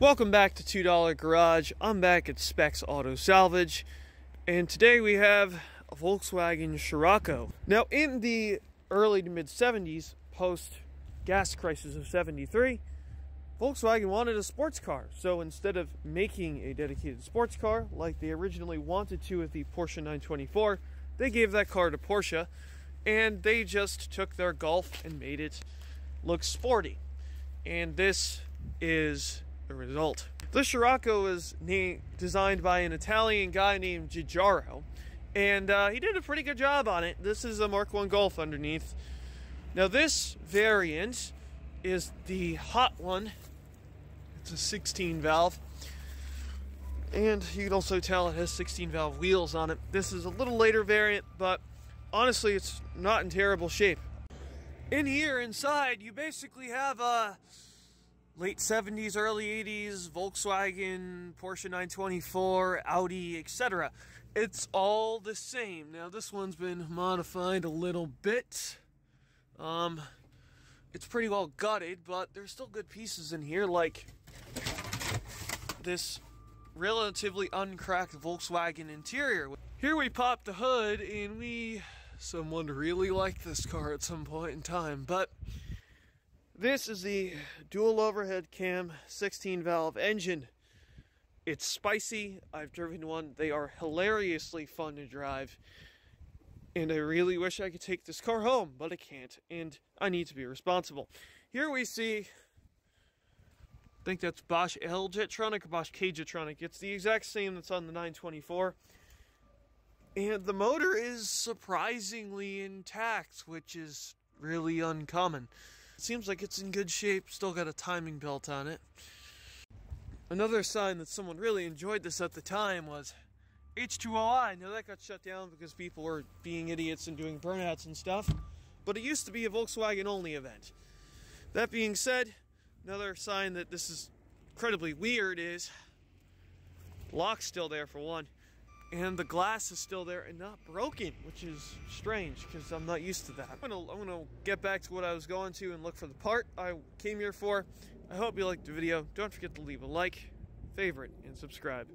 Welcome back to $2 Garage. I'm back at Specs Auto Salvage, and today we have a Volkswagen Scirocco. Now, in the early to mid 70s, post gas crisis of 73, Volkswagen wanted a sports car. So instead of making a dedicated sports car like they originally wanted to with the Porsche 924, they gave that car to Porsche and they just took their Golf and made it look sporty. And this is the result. The Scirocco was designed by an Italian guy named Giugiaro, and uh, he did a pretty good job on it. This is a Mark 1 Golf underneath. Now this variant is the hot one. It's a 16 valve. And you can also tell it has 16 valve wheels on it. This is a little later variant, but honestly, it's not in terrible shape. In here, inside, you basically have a late 70s, early 80s Volkswagen, Porsche 924, Audi, etc. It's all the same. Now, this one's been modified a little bit. Um, it's pretty well gutted, but there's still good pieces in here, like this relatively uncracked Volkswagen interior. Here we pop the hood and we, someone really liked this car at some point in time, but this is the dual overhead cam 16 valve engine. It's spicy. I've driven one. They are hilariously fun to drive. And I really wish I could take this car home, but I can't. And I need to be responsible. Here we see I think that's Bosch L Jetronic or Bosch K Jetronic. It's the exact same that's on the 924. And the motor is surprisingly intact, which is really uncommon. Seems like it's in good shape, still got a timing belt on it. Another sign that someone really enjoyed this at the time was H2OI. Now that got shut down because people were being idiots and doing burnouts and stuff. But it used to be a Volkswagen only event. That being said, Another sign that this is incredibly weird is lock's still there for one, and the glass is still there and not broken, which is strange because I'm not used to that. I'm gonna, I'm gonna get back to what I was going to and look for the part I came here for. I hope you liked the video. Don't forget to leave a like, favorite, and subscribe.